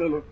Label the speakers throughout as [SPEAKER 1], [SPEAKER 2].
[SPEAKER 1] Salud.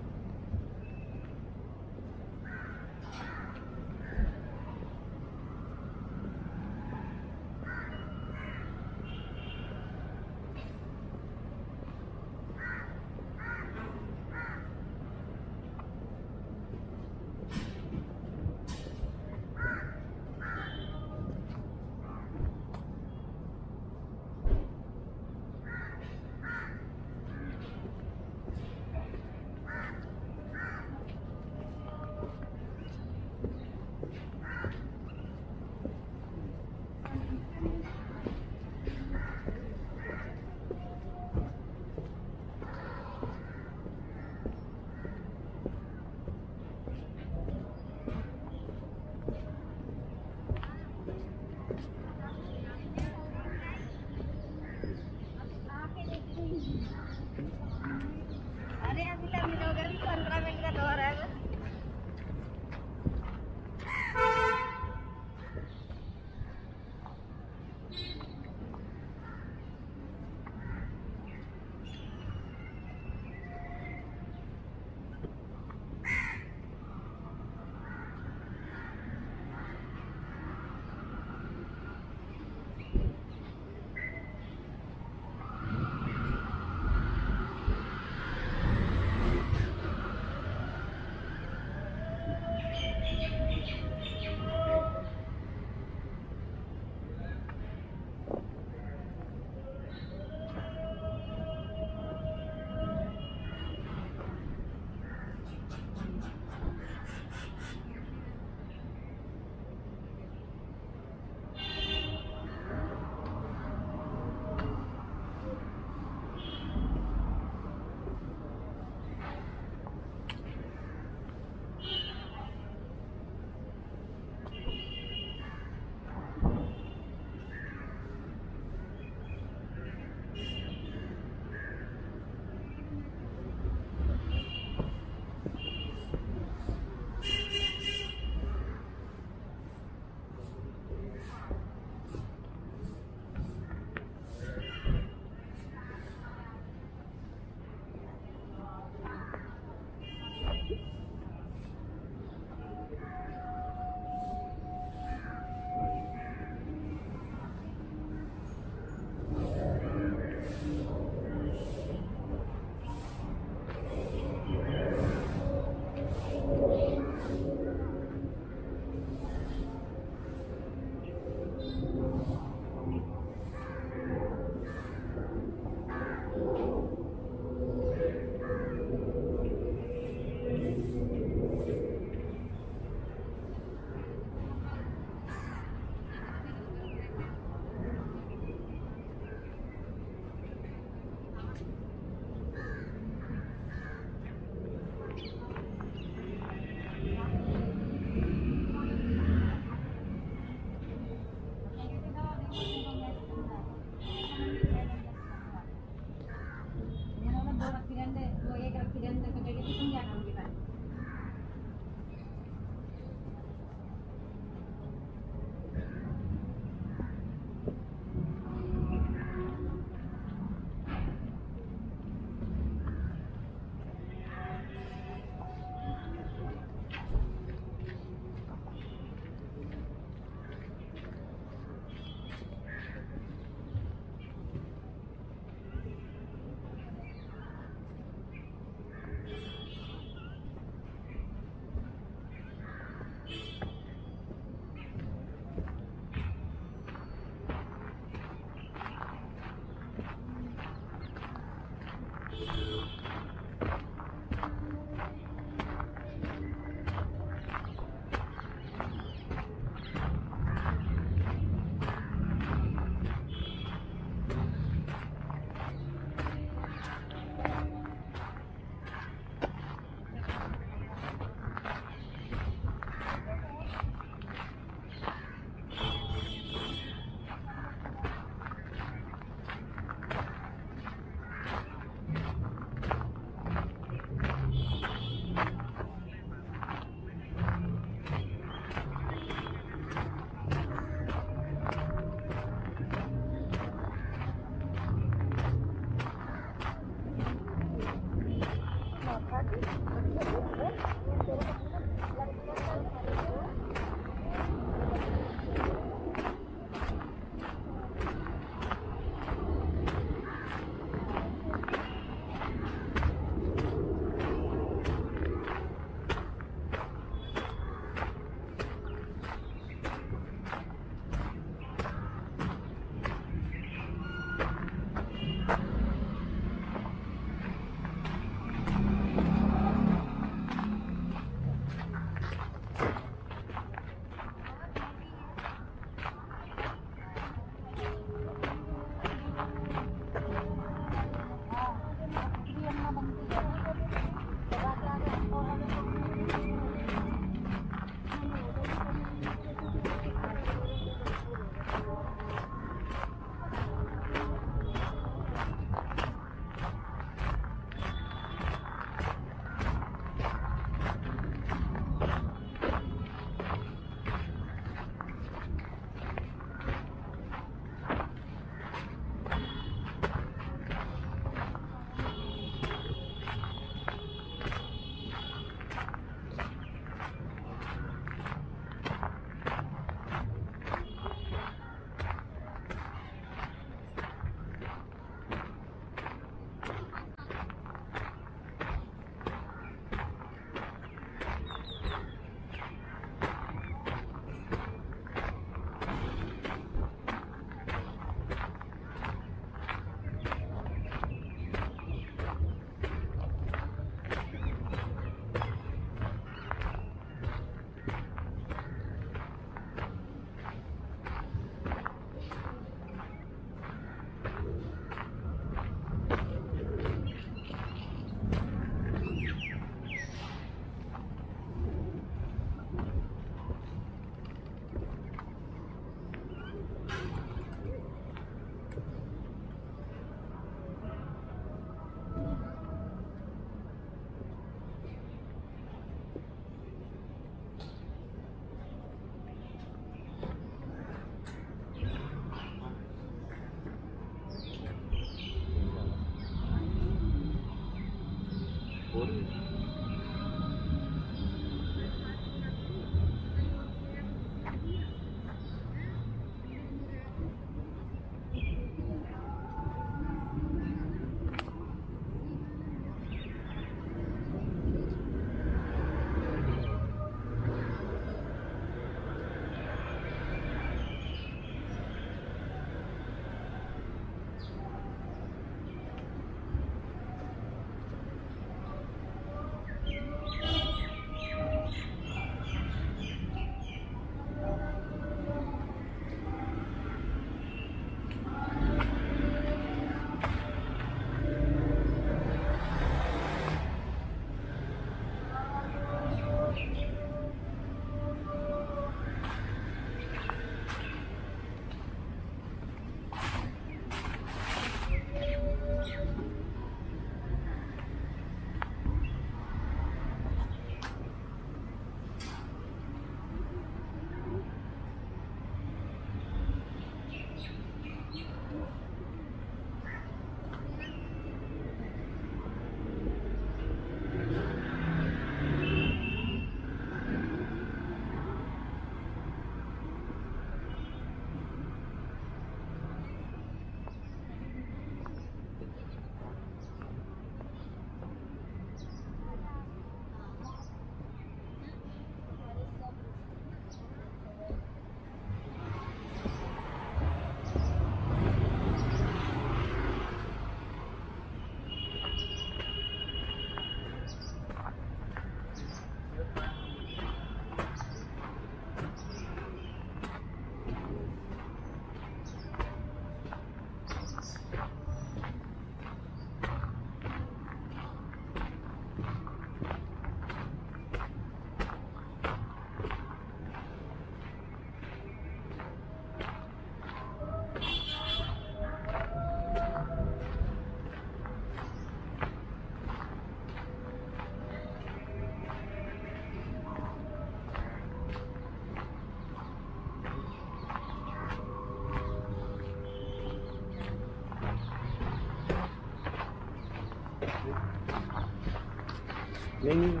[SPEAKER 1] Nem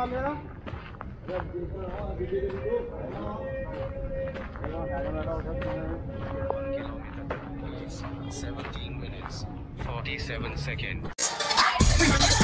[SPEAKER 2] kilometer 17 minutes 47 seconds